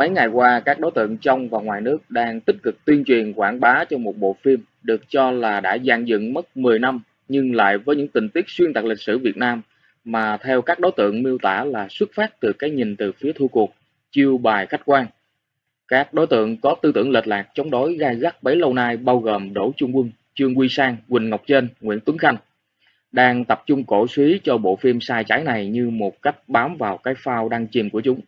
Mấy ngày qua, các đối tượng trong và ngoài nước đang tích cực tuyên truyền quảng bá cho một bộ phim được cho là đã dàn dựng mất 10 năm nhưng lại với những tình tiết xuyên tạc lịch sử Việt Nam mà theo các đối tượng miêu tả là xuất phát từ cái nhìn từ phía thua cuộc, chiêu bài khách quan. Các đối tượng có tư tưởng lệch lạc chống đối gai gắt bấy lâu nay bao gồm Đỗ Trung Quân, Trương Quy Sang, Quỳnh Ngọc Trên, Nguyễn Tuấn Khanh đang tập trung cổ suý cho bộ phim sai trái này như một cách bám vào cái phao đang chìm của chúng.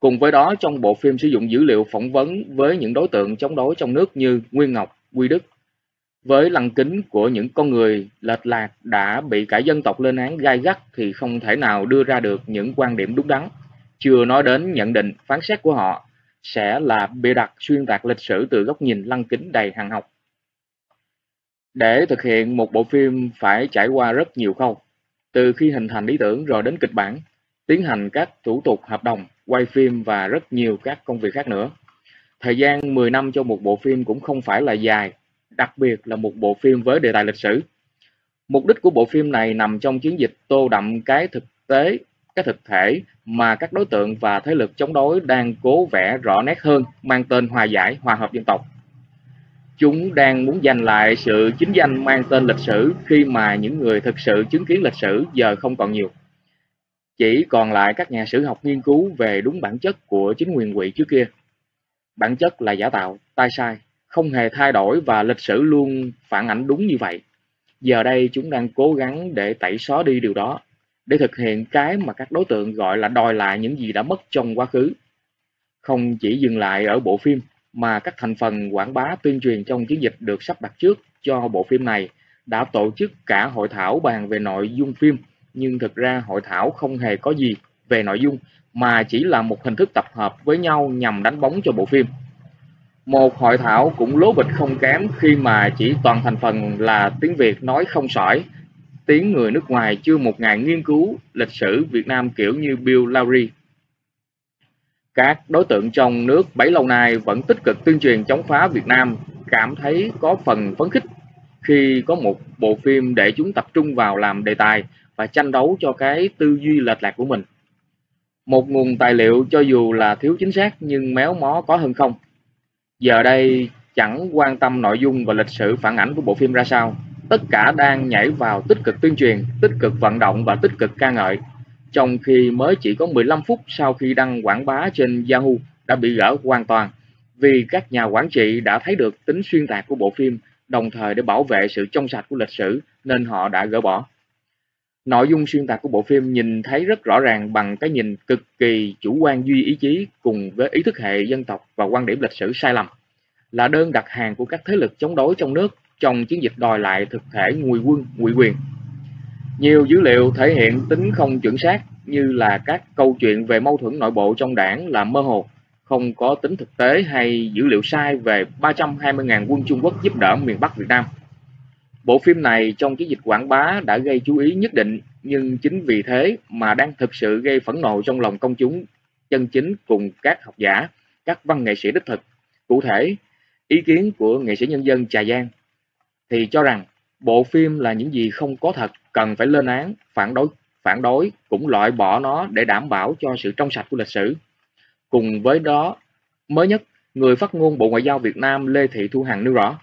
Cùng với đó, trong bộ phim sử dụng dữ liệu phỏng vấn với những đối tượng chống đối trong nước như Nguyên Ngọc, Quy Đức. Với lăng kính của những con người lệch lạc đã bị cả dân tộc lên án gai gắt thì không thể nào đưa ra được những quan điểm đúng đắn. Chưa nói đến nhận định, phán xét của họ sẽ là bịa đặt xuyên tạc lịch sử từ góc nhìn lăng kính đầy hàng học. Để thực hiện một bộ phim phải trải qua rất nhiều khâu, từ khi hình thành ý tưởng rồi đến kịch bản, tiến hành các thủ tục hợp đồng, quay phim và rất nhiều các công việc khác nữa. Thời gian 10 năm cho một bộ phim cũng không phải là dài, đặc biệt là một bộ phim với đề tài lịch sử. Mục đích của bộ phim này nằm trong chiến dịch tô đậm cái thực tế, cái thực thể mà các đối tượng và thế lực chống đối đang cố vẽ rõ nét hơn mang tên hòa giải, hòa hợp dân tộc. Chúng đang muốn giành lại sự chính danh mang tên lịch sử khi mà những người thực sự chứng kiến lịch sử giờ không còn nhiều. Chỉ còn lại các nhà sử học nghiên cứu về đúng bản chất của chính quyền quỷ trước kia. Bản chất là giả tạo, tai sai, không hề thay đổi và lịch sử luôn phản ảnh đúng như vậy. Giờ đây chúng đang cố gắng để tẩy xóa đi điều đó, để thực hiện cái mà các đối tượng gọi là đòi lại những gì đã mất trong quá khứ. Không chỉ dừng lại ở bộ phim, mà các thành phần quảng bá tuyên truyền trong chiến dịch được sắp đặt trước cho bộ phim này đã tổ chức cả hội thảo bàn về nội dung phim nhưng thực ra hội thảo không hề có gì về nội dung mà chỉ là một hình thức tập hợp với nhau nhằm đánh bóng cho bộ phim. Một hội thảo cũng lố bịch không kém khi mà chỉ toàn thành phần là tiếng Việt nói không sỏi, tiếng người nước ngoài chưa một ngày nghiên cứu lịch sử Việt Nam kiểu như Bill Lowry. Các đối tượng trong nước bấy lâu nay vẫn tích cực tuyên truyền chống phá Việt Nam, cảm thấy có phần phấn khích khi có một bộ phim để chúng tập trung vào làm đề tài và tranh đấu cho cái tư duy lệch lạc của mình. Một nguồn tài liệu cho dù là thiếu chính xác nhưng méo mó có hơn không. Giờ đây chẳng quan tâm nội dung và lịch sử phản ảnh của bộ phim ra sao. Tất cả đang nhảy vào tích cực tuyên truyền, tích cực vận động và tích cực ca ngợi. Trong khi mới chỉ có 15 phút sau khi đăng quảng bá trên Yahoo đã bị gỡ hoàn toàn vì các nhà quản trị đã thấy được tính xuyên tạc của bộ phim đồng thời để bảo vệ sự trong sạch của lịch sử nên họ đã gỡ bỏ. Nội dung xuyên tạc của bộ phim nhìn thấy rất rõ ràng bằng cái nhìn cực kỳ chủ quan duy ý chí cùng với ý thức hệ dân tộc và quan điểm lịch sử sai lầm, là đơn đặt hàng của các thế lực chống đối trong nước trong chiến dịch đòi lại thực thể ngụy quân, ngụy quyền. Nhiều dữ liệu thể hiện tính không chuẩn xác như là các câu chuyện về mâu thuẫn nội bộ trong đảng là mơ hồ, không có tính thực tế hay dữ liệu sai về 320.000 quân Trung Quốc giúp đỡ miền Bắc Việt Nam. Bộ phim này trong chiến dịch quảng bá đã gây chú ý nhất định, nhưng chính vì thế mà đang thực sự gây phẫn nộ trong lòng công chúng chân chính cùng các học giả, các văn nghệ sĩ đích thực. Cụ thể, ý kiến của nghệ sĩ nhân dân Trà Giang thì cho rằng bộ phim là những gì không có thật, cần phải lên án, phản đối, phản đối cũng loại bỏ nó để đảm bảo cho sự trong sạch của lịch sử. Cùng với đó, mới nhất, người phát ngôn Bộ Ngoại giao Việt Nam Lê Thị Thu Hằng nêu rõ,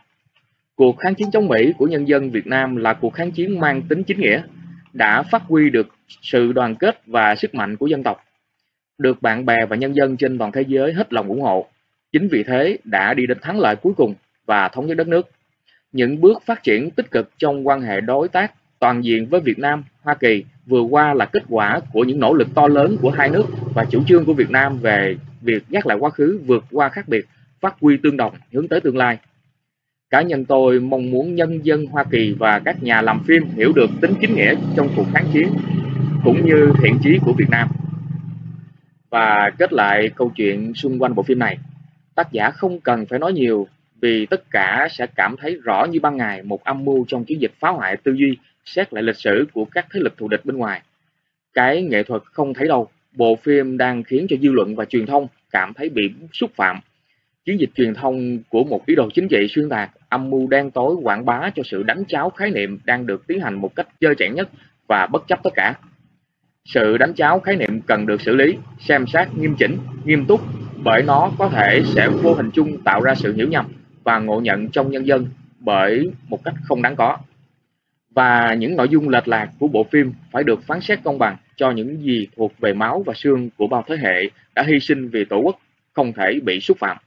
Cuộc kháng chiến chống Mỹ của nhân dân Việt Nam là cuộc kháng chiến mang tính chính nghĩa, đã phát huy được sự đoàn kết và sức mạnh của dân tộc, được bạn bè và nhân dân trên toàn thế giới hết lòng ủng hộ. Chính vì thế đã đi đến thắng lợi cuối cùng và thống nhất đất nước. Những bước phát triển tích cực trong quan hệ đối tác toàn diện với Việt Nam, Hoa Kỳ vừa qua là kết quả của những nỗ lực to lớn của hai nước và chủ trương của Việt Nam về việc nhắc lại quá khứ vượt qua khác biệt, phát huy tương đồng hướng tới tương lai. Cá nhân tôi mong muốn nhân dân Hoa Kỳ và các nhà làm phim hiểu được tính chính nghĩa trong cuộc kháng chiến cũng như thiện chí của Việt Nam. Và kết lại câu chuyện xung quanh bộ phim này, tác giả không cần phải nói nhiều vì tất cả sẽ cảm thấy rõ như ban ngày một âm mưu trong chiến dịch phá hoại tư duy xét lại lịch sử của các thế lực thù địch bên ngoài. Cái nghệ thuật không thấy đâu, bộ phim đang khiến cho dư luận và truyền thông cảm thấy bị xúc phạm chiến dịch truyền thông của một ý đồ chính trị xuyên tạc, âm mưu đen tối quảng bá cho sự đánh cháo khái niệm đang được tiến hành một cách chơi chẽn nhất và bất chấp tất cả. Sự đánh cháo khái niệm cần được xử lý, xem xét nghiêm chỉnh, nghiêm túc bởi nó có thể sẽ vô hình chung tạo ra sự hiểu nhầm và ngộ nhận trong nhân dân bởi một cách không đáng có. Và những nội dung lệch lạc của bộ phim phải được phán xét công bằng cho những gì thuộc về máu và xương của bao thế hệ đã hy sinh vì Tổ quốc không thể bị xúc phạm.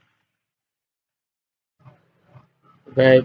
Về